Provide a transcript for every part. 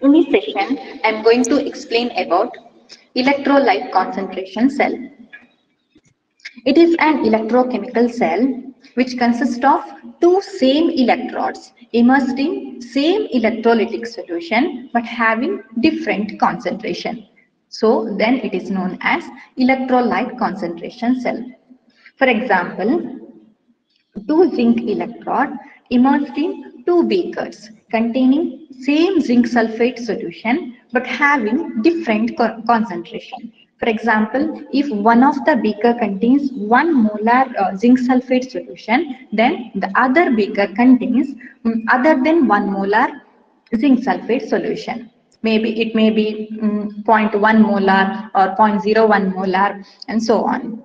In this session, I am going to explain about electrolyte concentration cell. It is an electrochemical cell which consists of two same electrodes immersed in same electrolytic solution but having different concentration. So then it is known as electrolyte concentration cell. For example, two zinc electrode immersed in two beakers containing same zinc sulfate solution but having different co concentration. For example, if one of the beaker contains one molar uh, zinc sulfate solution, then the other beaker contains um, other than one molar zinc sulfate solution. Maybe it may be um, 0.1 molar or 0.01 molar and so on.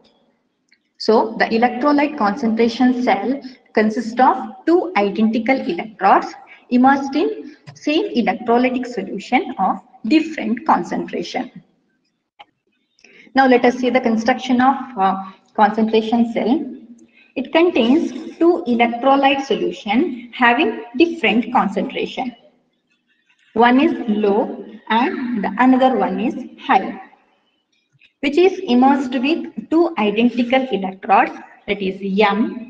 So the electrolyte concentration cell consists of two identical electrodes immersed in same electrolytic solution of different concentration. Now let us see the construction of uh, concentration cell. It contains two electrolyte solution having different concentration. One is low and the another one is high, which is immersed with two identical electrodes that is M.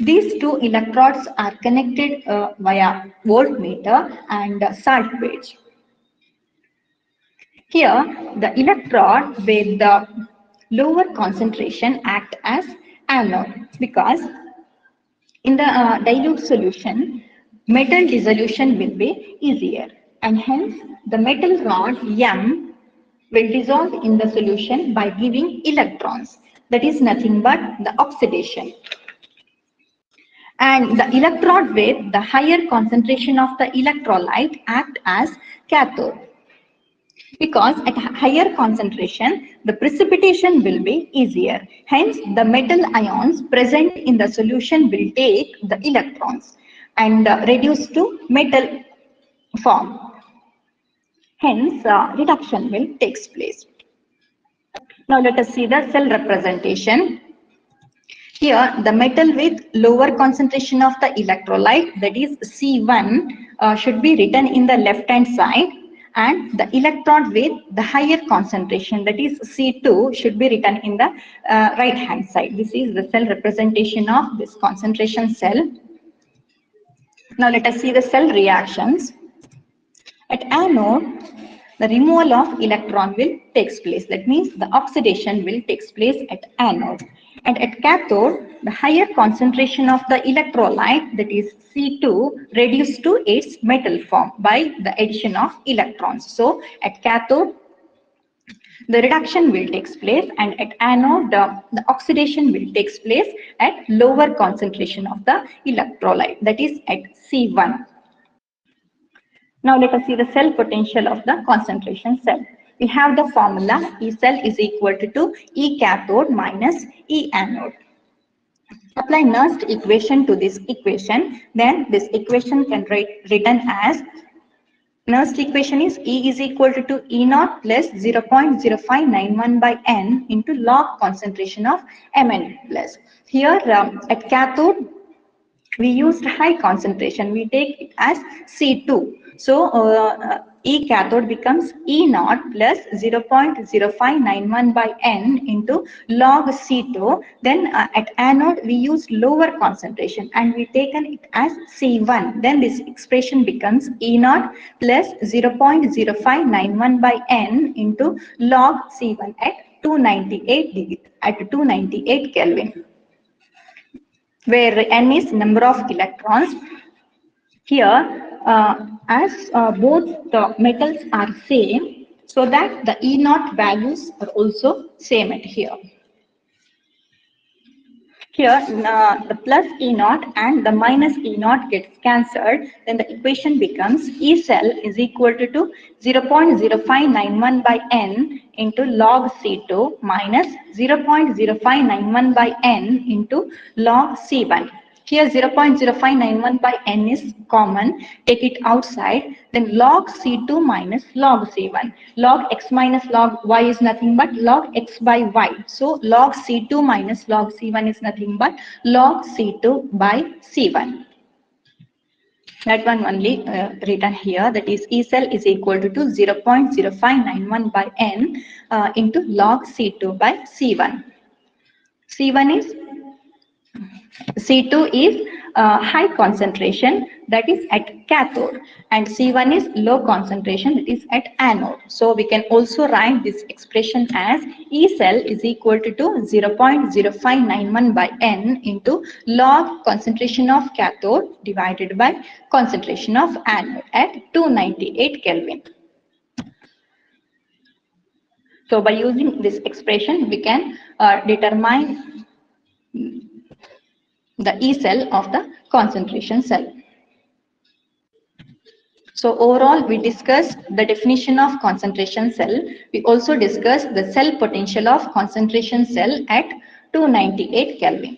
These two electrodes are connected uh, via voltmeter and salt gauge. Here, the electrode with the lower concentration act as anode because in the uh, dilute solution, metal dissolution will be easier and hence the metal rod M will dissolve in the solution by giving electrons. That is nothing but the oxidation. And the electrode with the higher concentration of the electrolyte act as cathode because at higher concentration, the precipitation will be easier. Hence, the metal ions present in the solution will take the electrons and uh, reduce to metal form. Hence, uh, reduction will takes place. Now, let us see the cell representation. Here, the metal with lower concentration of the electrolyte, that is C1, uh, should be written in the left-hand side and the electrode with the higher concentration that is C2 should be written in the uh, right hand side. This is the cell representation of this concentration cell. Now let us see the cell reactions. At anode, the removal of electron will takes place. That means the oxidation will takes place at anode. And at cathode, the higher concentration of the electrolyte, that is C2, reduced to its metal form by the addition of electrons. So at cathode, the reduction will take place and at anode, the, the oxidation will take place at lower concentration of the electrolyte, that is at C1. Now let us see the cell potential of the concentration cell we have the formula E cell is equal to, E cathode minus E anode. Apply Nernst equation to this equation, then this equation can write written as Nernst equation is E is equal to, to E naught plus 0.0591 by N into log concentration of Mn plus. Here um, at cathode, we used high concentration. We take it as C2. So uh, E cathode becomes E naught plus 0.0591 by N into log C2. Then uh, at anode, we use lower concentration and we taken it as C1. Then this expression becomes E naught plus 0.0591 by N into log C1 at 298 degree, at 298 Kelvin where n is number of electrons. Here, uh, as uh, both the metals are same, so that the E naught values are also same at here. Here, uh, the plus E naught and the minus E naught gets cancelled. Then the equation becomes E cell is equal to, to 0.0591 by N into log C2 minus 0.0591 by N into log C1. Here 0.0591 by n is common. Take it outside. Then log C2 minus log C1. Log x minus log y is nothing but log x by y. So log C2 minus log C1 is nothing but log C2 by C1. that one only uh, written here that is E cell is equal to, to 0.0591 by n uh, into log C2 by C1. C1 is C2 is uh, high concentration that is at cathode and C1 is low concentration that is at anode. So we can also write this expression as E cell is equal to, to 0.0591 by N into log concentration of cathode divided by concentration of anode at 298 Kelvin. So by using this expression, we can uh, determine the E cell of the concentration cell. So overall, we discussed the definition of concentration cell. We also discussed the cell potential of concentration cell at 298 Kelvin.